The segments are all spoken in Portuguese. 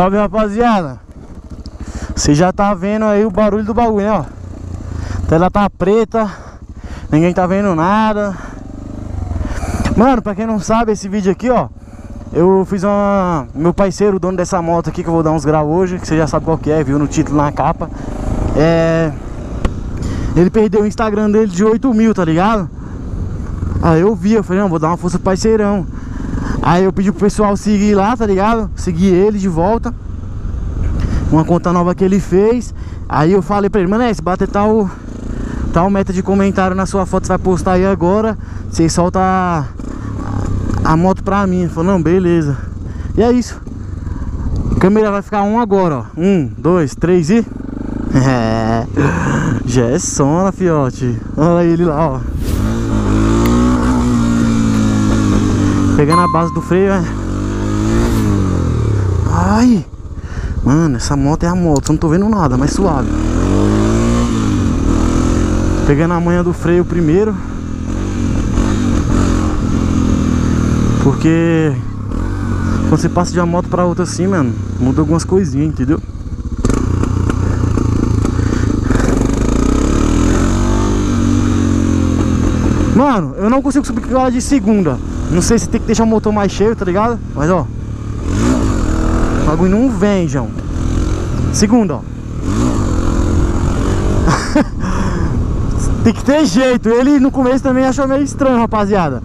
Salve rapaziada. Você já tá vendo aí o barulho do bagulho, né ó. A tela tá preta Ninguém tá vendo nada. Mano, pra quem não sabe, esse vídeo aqui, ó Eu fiz uma... Meu parceiro, o dono dessa moto aqui Que eu vou dar uns graus hoje Que você já sabe qual que é, viu no título, na capa. É... Ele perdeu o Instagram dele de 8 mil, tá ligado? Aí eu vi, eu falei, não, vou dar uma força pro parceirão Aí eu pedi pro pessoal seguir lá, tá ligado? Seguir ele de volta. Uma conta nova que ele fez. Aí eu falei pra ele, mano, é, se bater tal Tal meta de comentário na sua foto Você vai postar aí agora. Você solta a, a moto pra mim. Ele falou, não, beleza. E é isso. A câmera vai ficar um agora, ó. Um, dois, três e... É, já é sona, fiote. Olha ele lá, ó Pegando a base do freio, é. Ai! Mano, essa moto é a moto, não tô vendo nada, mas suave. Pegando a manha do freio primeiro. Porque quando você passa de uma moto pra outra assim, mano, muda algumas coisinhas, entendeu? Mano, eu não consigo subir com ela de segunda. Não sei se tem que deixar o motor mais cheio, tá ligado? Mas ó. O bagulho não vem, João. Segunda, ó. Tem que ter jeito. Ele no começo também achou meio estranho, rapaziada.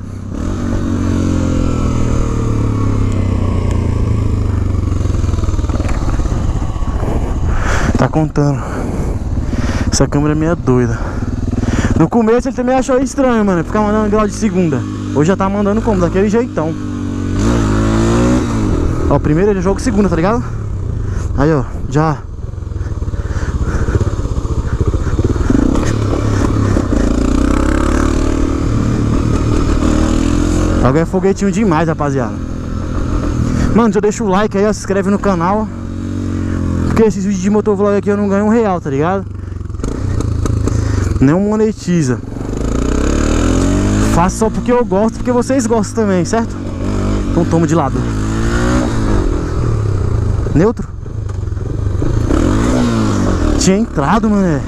Tá contando. Essa câmera é meio doida no começo ele também achou estranho, mano Ficar mandando grau de segunda Hoje já tá mandando como? Daquele jeitão Ó, primeiro ele joga segunda, tá ligado? Aí, ó, já Agora é foguetinho demais, rapaziada Mano, já deixa o like aí, ó, se inscreve no canal Porque esses vídeos de motovlog aqui eu não ganho um real, tá ligado? Não monetiza. Faço só porque eu gosto, porque vocês gostam também, certo? Então toma de lado. Neutro? Tinha entrado, mané.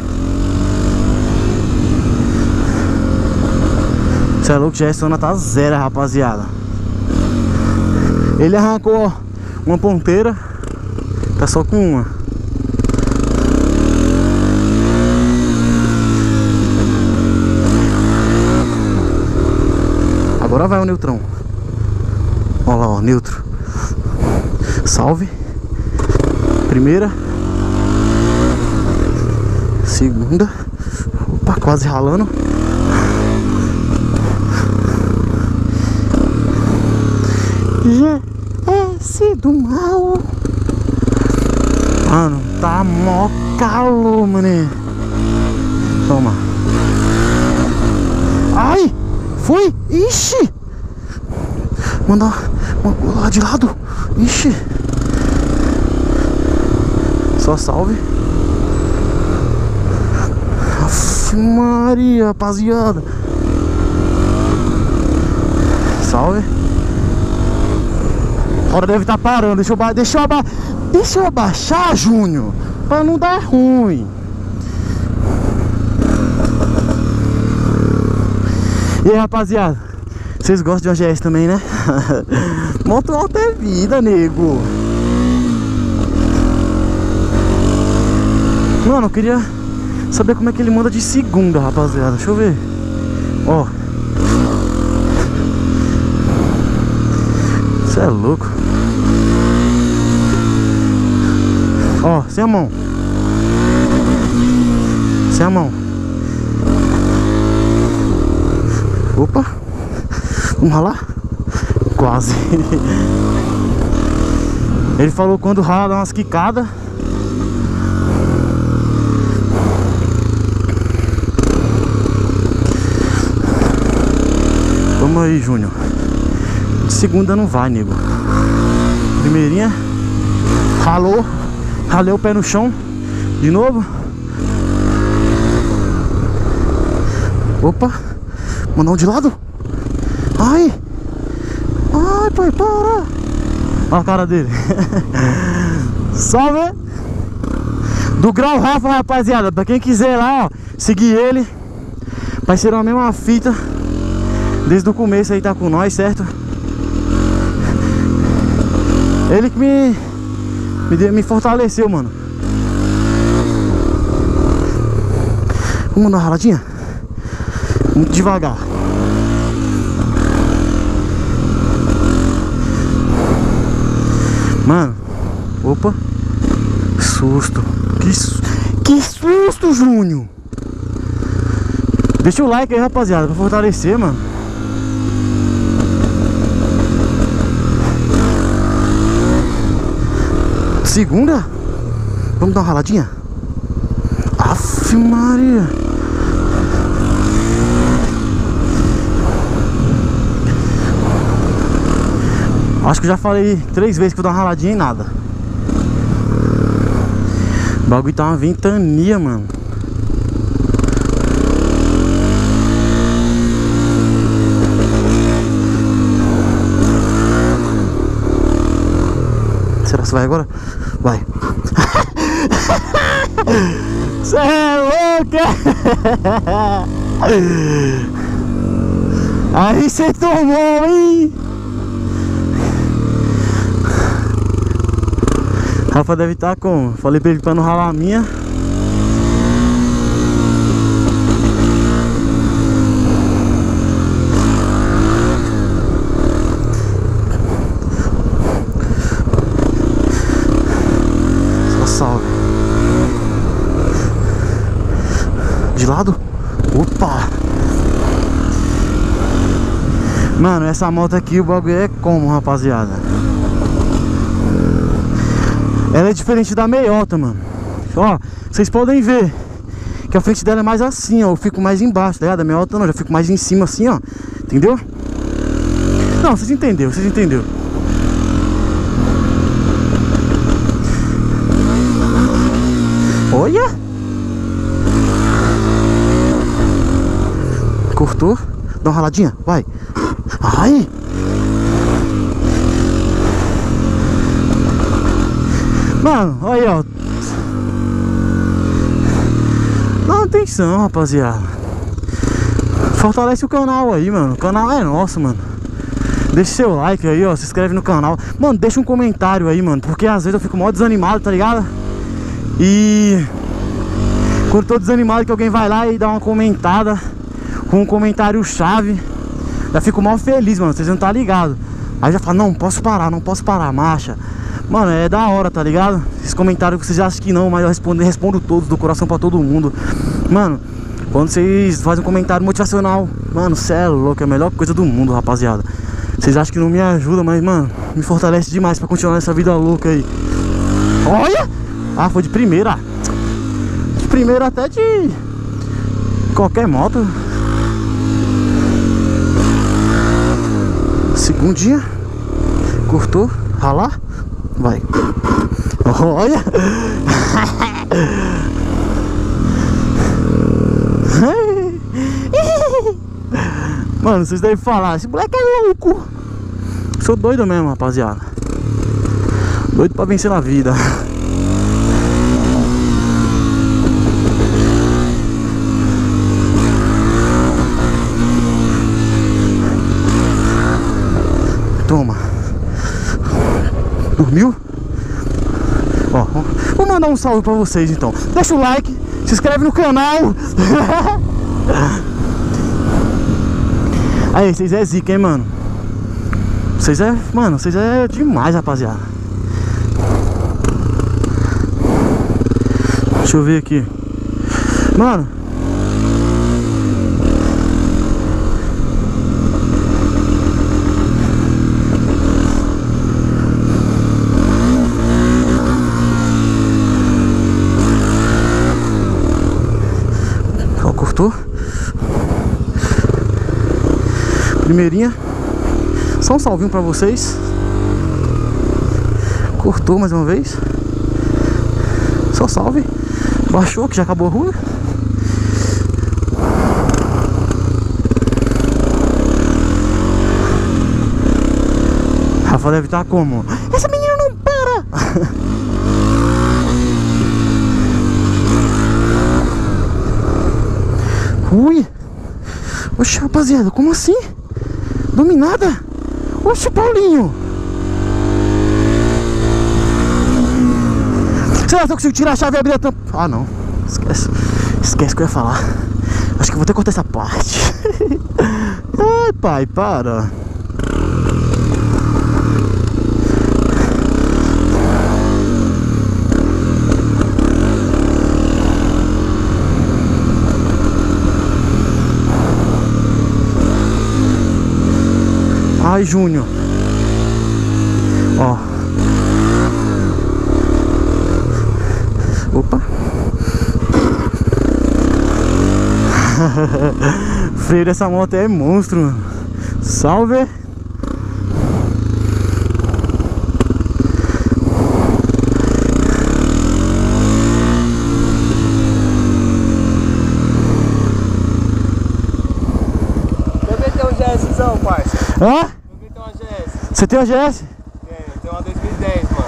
Você é louco, já a tá zero, rapaziada. Ele arrancou uma ponteira. Tá só com uma Agora vai o neutrão. Olha lá, ó, neutro. Salve. Primeira. Segunda. Opa, quase ralando. GS do mal. Mano, tá mó calor, mané. Toma. Ai! Foi? Ixi! Mandar lá de lado. Ixi! Só salve. Aff, Maria, rapaziada. Salve. Agora deve estar tá parando. Deixa eu, deixa, eu aba deixa eu abaixar, Júnior. Pra não dar ruim. E aí, rapaziada, vocês gostam de uma GS também, né? Moto alta é vida, nego. Mano, eu queria saber como é que ele manda de segunda, rapaziada. Deixa eu ver. Ó. Você é louco. Ó, sem a mão. Sem a mão Opa! Vamos ralar? Quase. Ele falou quando rala dá umas quicadas. Vamos aí, Júnior. De segunda não vai, nego. Primeirinha. Ralou. Ralei o pé no chão. De novo. Opa. Mandar um de lado? Ai! Ai, pai, para! Olha a cara dele. Salve! Do Grau Rafa, rapaziada. Pra quem quiser lá, ó, seguir ele. Vai ser a mesma fita. Desde o começo aí tá com nós, certo? Ele que me, me, me fortaleceu, mano. Vamos dar uma raladinha? Muito devagar. Mano, opa, susto. Que, que susto, Júnior. Deixa o like aí, rapaziada, pra fortalecer, mano. Segunda? Vamos dar uma raladinha? Aff, Maria. Acho que já falei três vezes que vou dar uma raladinha e nada. O bagulho tá uma ventania, mano. Será que você vai agora? Vai. Você é louca! Aí você tomou, hein? Rafa deve estar tá com. Falei pra ele pra não ralar a minha. Só salve. De lado? Opa! Mano, essa moto aqui o bagulho é como, rapaziada? Ela é diferente da meiota, mano. Ó, vocês podem ver que a frente dela é mais assim, ó. Eu fico mais embaixo, tá ligado? A meiota não, já fico mais em cima assim, ó. Entendeu? Não, vocês entenderam, vocês entenderam. Olha! Cortou. Dá uma raladinha, vai. Ai! Mano, aí, ó. Dá atenção, rapaziada. Fortalece o canal aí, mano. O canal é nosso, mano. Deixa seu like aí, ó. Se inscreve no canal. Mano, deixa um comentário aí, mano. Porque às vezes eu fico mó desanimado, tá ligado? E... Quando tô desanimado que alguém vai lá e dá uma comentada Com um comentário chave Já fico mal feliz, mano. Vocês não tá ligado Aí já falo, não, posso parar, não posso parar, marcha Mano, é da hora, tá ligado? Esses comentários vocês acham que não, mas eu respondo, respondo todos, do coração pra todo mundo. Mano, quando vocês fazem um comentário motivacional, mano, cê é louco, é a melhor coisa do mundo, rapaziada. Vocês acham que não me ajuda, mas, mano, me fortalece demais pra continuar nessa vida louca aí. Olha! Ah, foi de primeira. De primeira até de qualquer moto. Segundinha. Cortou. Ralar. Vai. Olha. Mano, vocês devem falar, esse moleque é louco. Sou doido mesmo, rapaziada. Doido pra vencer na vida. Toma. Dormiu? Ó, vou mandar um salve pra vocês então. Deixa o like, se inscreve no canal. Aí, vocês é zica, hein, mano? Vocês é, mano, vocês é demais, rapaziada. Deixa eu ver aqui. Mano, Primeirinha. Só um salvinho pra vocês. Cortou mais uma vez. Só salve. Baixou que já acabou a rua. Rafa deve estar como? Essa menina não para! Ui! Oxe, rapaziada, como assim? Dominada? Oxe, Paulinho! Será que eu consigo tirar a chave e abrir a tampa? Ah, não. Esquece. Esquece que eu ia falar. Acho que vou ter que cortar essa parte. Ai, pai, para. Ai, Júnior. Ó. Opa. freio dessa moto é monstro. Salve. Hã? Também tem uma GS. Você tem uma GS? Tem, tem uma 2010, mano.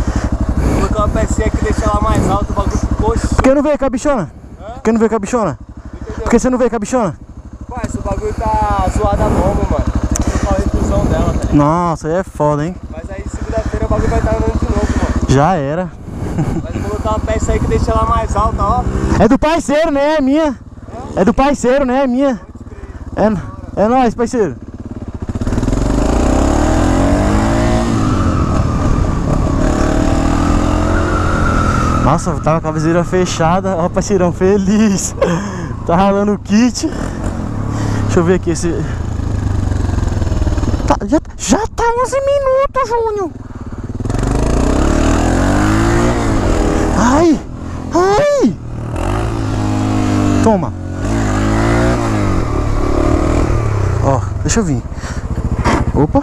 Vou colocar uma pecinha que deixa ela mais alta, o bagulho ficou show. Por que não veio com a bichona? Hã? Por que não veio com a bichona? Entendeu? Por que você não veio com a bichona? Parça, o bagulho tá zoado a bomba, mano. Colocar a refusão dela, velho. Nossa, aí é foda, hein? Mas aí segunda-feira o bagulho vai estar andando de novo, mano. Já era. Mas eu vou colocar uma peça aí que deixa ela mais alta, ó. É do parceiro, né? É minha. É do parceiro, né? É minha. É, é nóis, parceiro. Nossa, tava com a viseira fechada. Ó, parceirão, feliz. Tá ralando o kit. Deixa eu ver aqui esse. Tá, já, já tá 11 minutos, Júnior. Ai! Ai! Toma. Ó, deixa eu vir. Opa.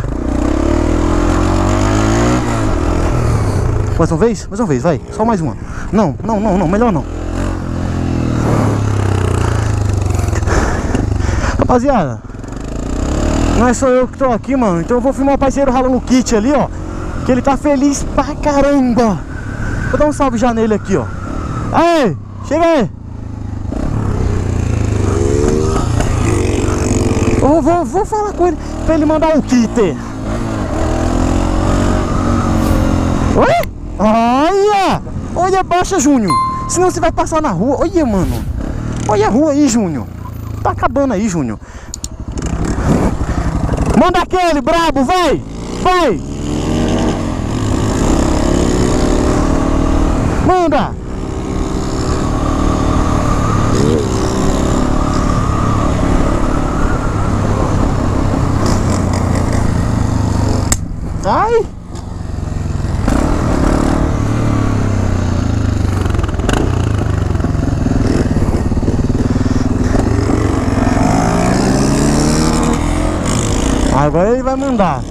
Mais uma vez? Mais uma vez, vai. Só mais uma. Não, não, não, não. Melhor não. Rapaziada. Não é só eu que tô aqui, mano. Então eu vou filmar o parceiro ralando o kit ali, ó. Que ele tá feliz pra caramba. Vou dar um salve já nele aqui, ó. Aí, chega aí. Eu vou, vou, falar com ele pra ele mandar um kit. Oi? Olha! Olha, baixa, Júnior. Senão você vai passar na rua. Olha, mano. Olha a rua aí, Júnior. Tá acabando aí, Júnior. Manda aquele, brabo, vai! Vai! Manda! Ai! Agora ele vai mandar.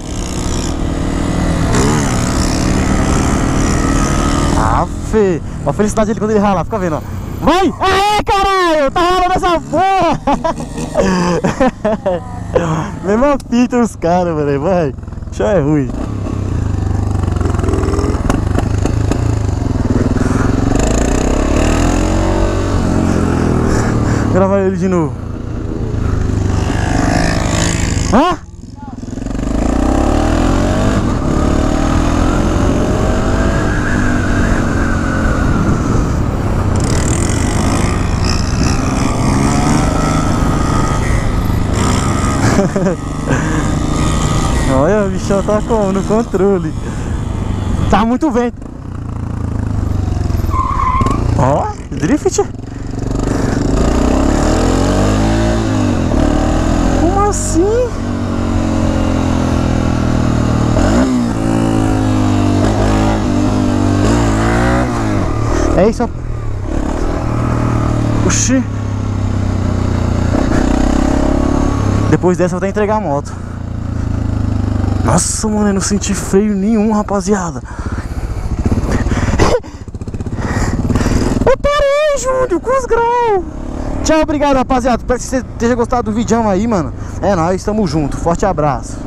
Afe. A felicidade dele quando ele ralar, fica vendo, ó. Vai! Aê, caralho! Tá ralando essa porra! Mesma fita os caras, mano. Vai. Já é ruim. Gravar ele de novo. Hã? Tá como? No controle. Tá muito vento. Ó, drift. Como assim? É isso. Oxi. Depois dessa eu vou até entregar a moto. Nossa, mano, eu não senti freio nenhum, rapaziada. Eu parei, Júnior, com os graus. Tchau, obrigado, rapaziada. Espero que você tenha gostado do vídeo aí, mano. É nóis, tamo junto. Forte abraço.